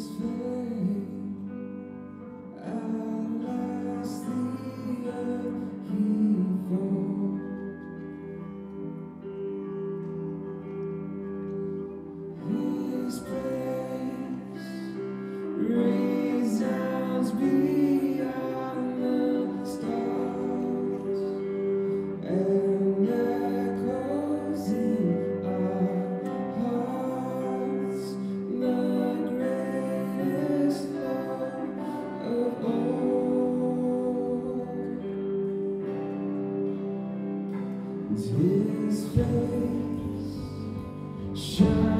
his. His face shines.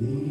Deus.